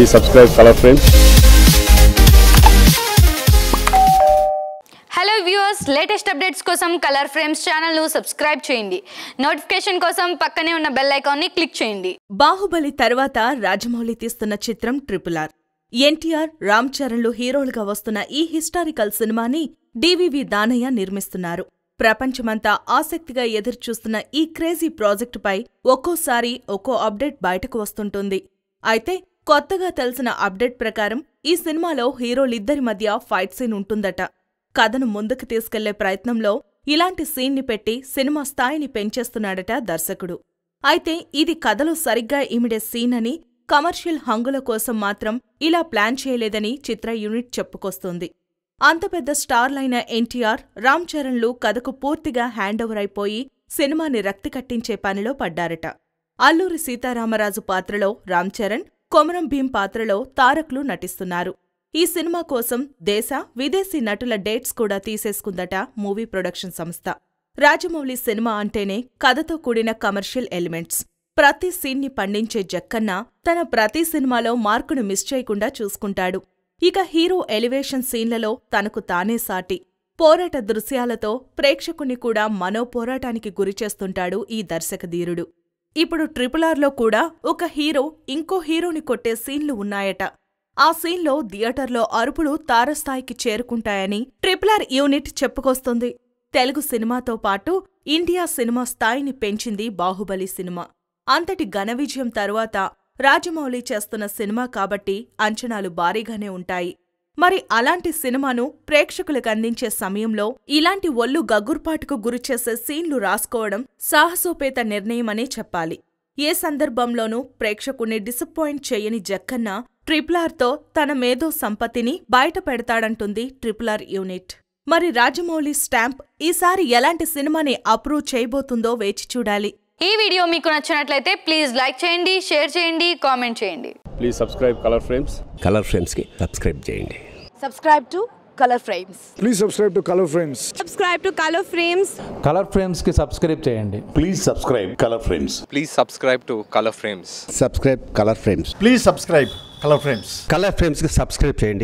Please subscribe Color Frames. Hello viewers latest updates కోసం colour Frames ఛానల్ను subscribe చేయండి notification కోసం పక్కనే ఉన్న బెల్ ఐకాన్ని క్లిక్ చేయండి బాహుబలి తర్వాత రాజమౌళి తీస్తున్న చిత్రం ట్రిపుల్ ఆర్ ఎన్టీఆర్ రామ్ చరణ్లు హీరోలుగా వస్తున్న ఈ హిస్టారికల్ సినిమాని డివివి దానయ్య నిర్మిస్తున్నారు. ప్రపంచమంతా ఆసక్తిగా ఎదురుచూస్తున్న ఈ క్రేజీ ప్రాజెక్టుపై ఒక్కోసారి ఒక్కో అప్డేట్ బయటకు వస్తుంటుంది. అయితే కొత్తగా తెలిసిన అప్డేట్ ప్రకారం ఈ సినిమాలో హీరోలిద్దరి మధ్య ఫైట్ సీన్ ఉంటుందట. కథను ముందుకు తీసుకెళ్ళే ప్రయత్నంలో ఇలాంటి సీన్ని పెట్టి సినిమా స్థాయిని పెంచేస్తున్నాడట దర్శకుడు. అయితే ఇది కథలో సరిగ్గా ఇమిడే సీన్ అని కమర్షియల్ హంగుల కోసం మాత్రం ఇలా ప్లాన్ చేయలేదని చిత్ర యూనిట్ చెప్పుకొస్తోంది. అంత పెద్ద స్టార్లైన ఎన్టీఆర్ రామ్ చరణ్లు కథకు పూర్తిగా హ్యాండ్ ఓవర్ అయిపోయి సినిమాని రక్తి కట్టించే పనిలో పడ్డారట. అల్లూరి సీతారామరాజు పాత్రలో రామ్ చరణ్ కొమరం భీం పాత్రలో తారక్లు నటిస్తున్నారు. ఈ సినిమా కోసం దేశ విదేశీ నటుల డేట్స్ కూడా తీసేసుకుందట మూవీ ప్రొడక్షన్ సంస్థ. రాజమౌళి సినిమా అంటేనే కథతో కూడిన కమర్షియల్ ఎలిమెంట్స్. ప్రతి సీన్ని పండించే జక్కన్న తన ప్రతి సినిమాలో మార్కును మిస్ చేయకుండా చూసుకుంటాడు. ఇక హీరో ఎలివేషన్ సీన్లలో తనకు తానే సాటి. పోరాట దృశ్యాలతో ప్రేక్షకుని కూడా మనో పోరాటానికి గురిచేస్తుంటాడు ఈ దర్శకధీరుడు. ఇప్పుడు ట్రిపుల్ ఆర్లో కూడా ఒక హీరో ఇంకో హీరోని కొట్టే సీన్లు ఉన్నాయట. ఆ సీన్లో థియేటర్లో అరుపులు తారస్థాయికి చేరుకుంటాయని ట్రిపుల్ ఆర్ యూనిట్ చెప్పుకొస్తుంది. తెలుగు సినిమాతో పాటు ఇండియా సినిమా స్థాయిని పెంచింది బాహుబలి సినిమా. అంతటి ఘన విజయం తరువాత రాజమౌళి చేస్తున్న సినిమా కాబట్టి అంచనాలు భారీగానే ఉంటాయి. మరి అలాంటి సినిమాను ప్రేక్షకులకు అందించే సమయంలో ఇలాంటి ఒళ్ళు గగుర్పాటుకు గురిచేసే సీన్లు రాసుకోవడం సాహసోపేత నిర్ణయమనే చెప్పాలి. ఏ సందర్భంలోనూ ప్రేక్షకుణ్ణి డిసప్పాయింట్ చేయని జక్కన్న ట్రిపులార్తో తన మేధో సంపత్తిని బయట పెడతాడంటుంది ట్రిపులార్ యూనిట్. మరి రాజమౌళి స్టాంప్ ఈసారి ఎలాంటి సినిమాని అప్రూవ్ చేయబోతుందో వేచి చూడాలి. ఈ వీడియో మీకు నచ్చినట్లయితే ప్లీజ్ లైక్ చేయండి షేర్ చేయండి కామెంట్ చేయండి. Please subscribe Color Frames. Color ఫ్రేమ్స్కి subscribe చేయండి. Subscribe to Color Frames please subscribe to Color Frames subscribe to Color Frames Color ఫ్రేమ్స్కి subscribe చేయండి. Please subscribe Color Frames please subscribe to Color Frames subscribe Color Frames please subscribe Color Frames Color ఫ్రేమ్స్కి subscribe చేయండి.